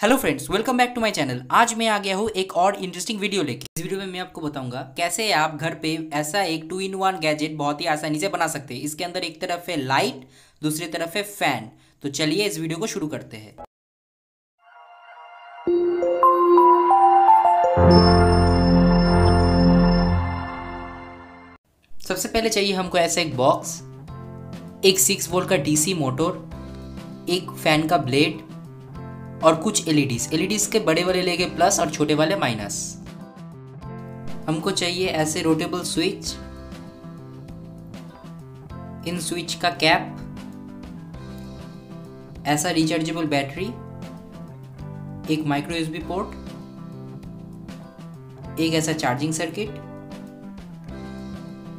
Hello friends welcome back to my channel आज मैं आ गया हूँ एक और इंटरेस्टिंग वीडियो लेके। इस वीडियो में मैं आपको बताऊँगा कैसे आप घर पे ऐसा एक टू इन वन गैजेट बहुत ही आसानी से बना सकते हैं। इसके अंदर एक तरफ़ है लाइट दूसरी तरफ़ है फ़ैन तो चलिए इस वीडियो को शुरू करते हैं। सबसे पहले चाहिए हमको ऐसा एक बॉक्स एक सिक्स वोल्ट का डीसी मोटर एक फ़ैन का ब्लेड और कुछ एलईडीज एलईडीज के बड़े वाले लेंगे प्लस और छोटे वाले माइनस हमको चाहिए ऐसे रोटेबल स्विच इन स्विच का कैप ऐसा रिचार्जेबल बैटरी एक माइक्रो यूएसबी पोर्ट एक ऐसा चार्जिंग सर्किट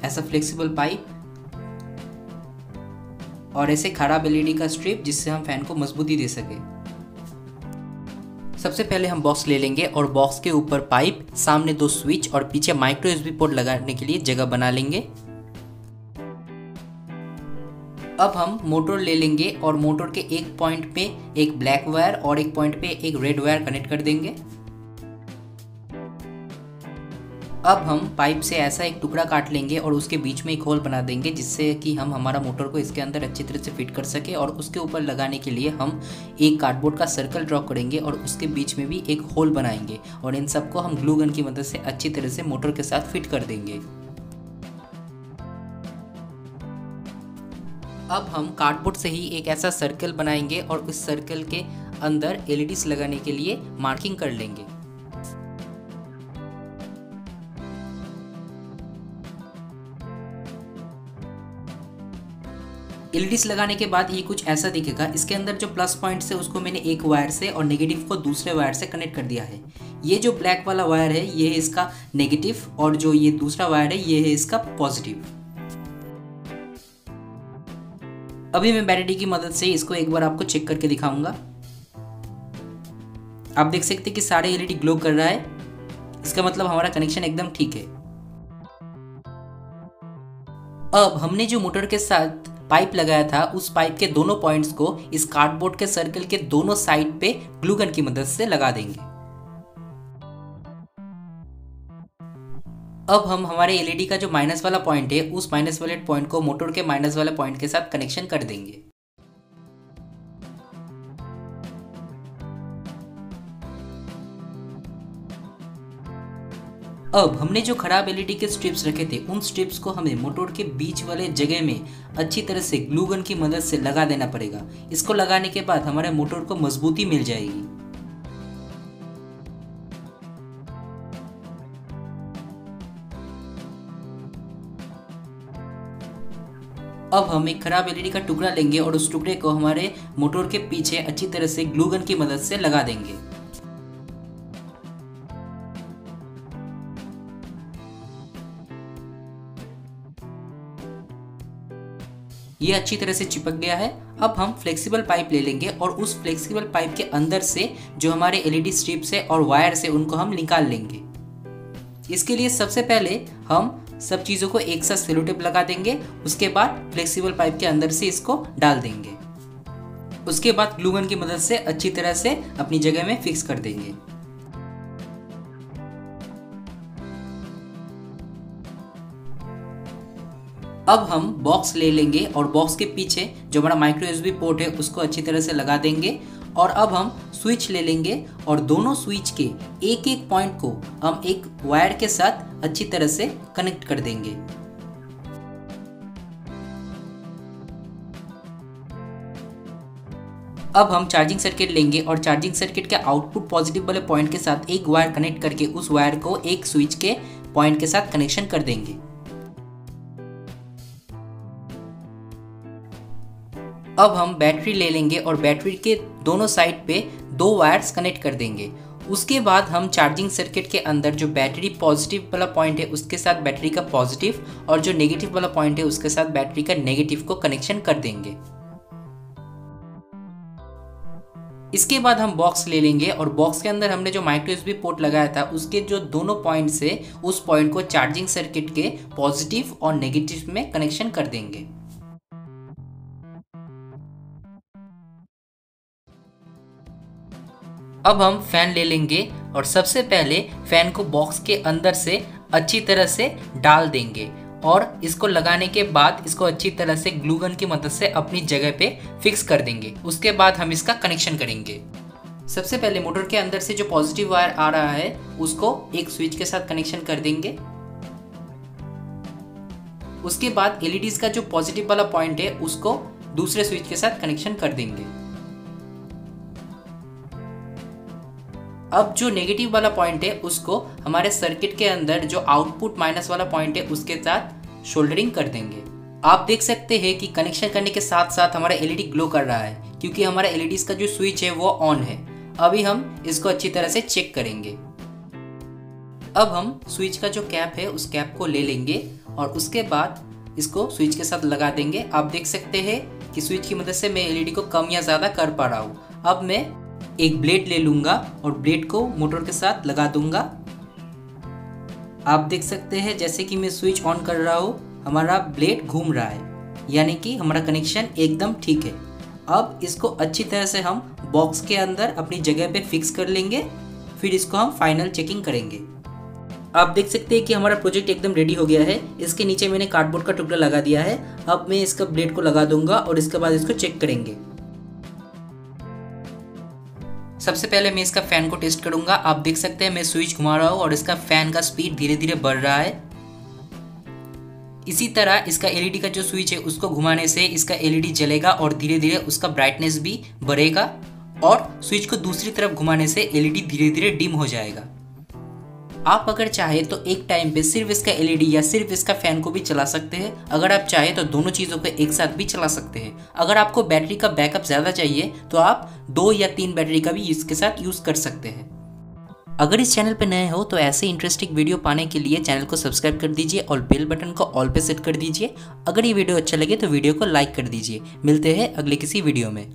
ऐसा फ्लेक्सिबल पाइप और ऐसे खराब एलईडी का स्ट्रिप जिससे हम फ़ैन को मजबूती दे सके। सबसे पहले हम बॉक्स ले लेंगे और बॉक्स के ऊपर पाइप सामने दो स्विच और पीछे माइक्रो यूएसबी पोर्ट लगाने के लिए जगह बना लेंगे। अब हम मोटर ले लेंगे और मोटर के एक पॉइंट पे एक ब्लैक वायर और एक पॉइंट पे एक रेड वायर कनेक्ट कर देंगे। अब हम पाइप से ऐसा एक टुकड़ा काट लेंगे और उसके बीच में एक होल बना देंगे, जिससे कि हम हमारा मोटर को इसके अंदर अच्छी तरह से फिट कर सके और उसके ऊपर लगाने के लिए हम एक कार्डबोर्ड का सर्कल ड्रॉ करेंगे और उसके बीच में भी एक होल बनाएँगे और इन सबको हम ग्लू गन की मदद से अच्छी तरह से मोटर के साथ फिट कर देंगे। अब हम कार्डबोर्ड से ही एक ऐसा सर्कल बनाएँगे और उस सर्कल के अंदर एलईडीज लगाने के लिए मार्किंग कर लेंगे। एलईडीज लगाने के बाद ये कुछ ऐसा दिखेगा। इसके अंदर जो प्लस पॉइंट है, उसको मैंने एक वायर से और नेगेटिव को दूसरे वायर से कनेक्ट कर दिया है। ये जो ब्लैक वाला वायर है, ये है इसका नेगेटिव और जो ये दूसरा वायर है, ये है इसका पॉजिटिव अभी मैं बैटरी की मदद से इसको एक बार आपको चेक करके दिखाऊँगा। आप देख सकते हैं कि सारे एलईडी ग्लो कर रहा है। इसका मतलब हमारा कनेक्शन एकदम ठीक है। अब हमने जो मोटर के साथ पाइप लगाया था, उस पाइप के दोनों पॉइंट्स को इस कार्डबोर्ड के सर्कल के दोनों साइड पे ग्लूगन की मदद से लगा देंगे। अब हम हमारे एलईडी का जो माइनस वाला पॉइंट है, उस माइनस वाले पॉइंट को मोटर के माइनस वाले पॉइंट के साथ कनेक्शन कर देंगे। अब हमने जो खराब एलईडी के स्ट्रिप्स रखे थे, उन स्ट्रिप्स को हमें मोटर के बीच वाले जगह में अच्छी तरह से ग्लूगन की मदद से लगा देना पड़ेगा। इसको लगाने के बाद हमारे मोटर को मजबूती मिल जाएगी। अब हम एक खराब एलईडी का टुकड़ा लेंगे और उस टुकड़े को हमारे मोटर के पीछे अच्छी तरह से ग्लूगन की मदद से लगा देंगे। ये अच्छी तरह से चिपक गया है। अब हम फ्लेक्सिबल पाइप ले लेंगे और उस फ्लेक्सिबल पाइप के अंदर से जो हमारे एलईडी स्ट्रिप्स है और वायर से उनको हम निकाल लेंगे। इसके लिए सबसे पहले हम सब चीज़ों को एक साथ सेलोटेप लगा देंगे। उसके बाद फ्लेक्सिबल पाइप के अंदर से इसको डाल देंगे। उसके बाद ग्लूगन की मदद से अच्छी तरह से अपनी जगह में फिक्स कर देंगे। अब हम बॉक्स ले लेंगे और बॉक्स के पीछे जो हमारा माइक्रो यूएसबी पोर्ट है, उसको अच्छी तरह से लगा देंगे। और अब हम स्विच ले लेंगे और दोनों स्विच के एक एक पॉइंट को हम एक वायर के साथ अच्छी तरह से कनेक्ट कर देंगे। अब हम चार्जिंग सर्किट लेंगे और चार्जिंग सर्किट के आउटपुट पॉजिटिव वाले पॉइंट के साथ एक वायर कनेक्ट करके उस वायर को एक स्विच के पॉइंट के साथ कनेक्शन कर देंगे। अब हम बैटरी ले लेंगे और बैटरी के दोनों साइड पे दो वायर्स कनेक्ट कर देंगे। उसके बाद हम चार्जिंग सर्किट के अंदर जो बैटरी पॉजिटिव वाला पॉइंट है, उसके साथ बैटरी का पॉजिटिव और जो नेगेटिव वाला पॉइंट है, उसके साथ बैटरी का नेगेटिव को कनेक्शन कर देंगे। इसके बाद हम बॉक्स ले लेंगे और बॉक्स के अंदर हमने जो माइक्रो यूएसबी पोर्ट लगाया था, उसके जो दोनों पॉइंट से उस पॉइंट को चार्जिंग सर्किट के पॉजिटिव और नेगेटिव में कनेक्शन कर देंगे। अब हम फ़ैन ले लेंगे और सबसे पहले फ़ैन को बॉक्स के अंदर से अच्छी तरह से डाल देंगे और इसको लगाने के बाद इसको अच्छी तरह से ग्लूगन की मदद से अपनी जगह पे फिक्स कर देंगे। उसके बाद हम इसका कनेक्शन करेंगे। सबसे पहले मोटर के अंदर से जो पॉजिटिव वायर आ रहा है, उसको एक स्विच के साथ कनेक्शन कर देंगे। उसके बाद एलईडीज का जो पॉजिटिव वाला पॉइंट है, उसको दूसरे स्विच के साथ कनेक्शन कर देंगे। अब जो नेगेटिव वाला पॉइंट है, उसको हमारे सर्किट के अंदर जो आउटपुट माइनस वाला पॉइंट है, उसके साथ शोल्डरिंग कर देंगे। आप देख सकते हैं कि कनेक्शन करने के साथ साथ हमारा एलईडी ग्लो कर रहा है, क्योंकि हमारा एलईडी का जो स्विच है, वो ऑन है। अभी हम इसको अच्छी तरह से चेक करेंगे। अब हम स्विच का जो कैप है, उस कैप को ले लेंगे और उसके बाद इसको स्विच के साथ लगा देंगे। आप देख सकते हैं कि स्विच की मदद से मैं एलईडी को कम या ज़्यादा कर पा रहा हूँ। अब मैं एक ब्लेड ले लूँगा और ब्लेड को मोटर के साथ लगा दूँगा। आप देख सकते हैं, जैसे कि मैं स्विच ऑन कर रहा हूँ, हमारा ब्लेड घूम रहा है। यानी कि हमारा कनेक्शन एकदम ठीक है। अब इसको अच्छी तरह से हम बॉक्स के अंदर अपनी जगह पे फिक्स कर लेंगे, फिर इसको हम फाइनल चेकिंग करेंगे। आप देख सकते हैं कि हमारा प्रोजेक्ट एकदम रेडी हो गया है। इसके नीचे मैंने कार्डबोर्ड का टुकड़ा लगा दिया है। अब मैं इसका ब्लेड को लगा दूँगा और इसके बाद इसको चेक करेंगे। सबसे पहले मैं इसका फ़ैन को टेस्ट करूँगा। आप देख सकते हैं मैं स्विच घुमा रहा हूँ और इसका फ़ैन का स्पीड धीरे धीरे बढ़ रहा है। इसी तरह इसका एलईडी का जो स्विच है, उसको घुमाने से इसका एलईडी जलेगा और धीरे धीरे उसका ब्राइटनेस भी बढ़ेगा और स्विच को दूसरी तरफ़ घुमाने से एलईडी धीरे धीरे डिम हो जाएगा। आप अगर चाहे तो एक टाइम पे सिर्फ़ इसका एलईडी या सिर्फ़ इसका फ़ैन को भी चला सकते हैं। अगर आप चाहे तो दोनों चीज़ों को एक साथ भी चला सकते हैं। अगर आपको बैटरी का बैकअप ज़्यादा चाहिए तो आप दो या तीन बैटरी का भी इसके साथ यूज़ कर सकते हैं। अगर इस चैनल पर नए हो तो ऐसे इंटरेस्टिंग वीडियो पाने के लिए चैनल को सब्सक्राइब कर दीजिए और बेल बटन को ऑल पे सेट कर दीजिए। अगर ये वीडियो अच्छा लगे तो वीडियो को लाइक कर दीजिए। मिलते हैं अगले किसी वीडियो में।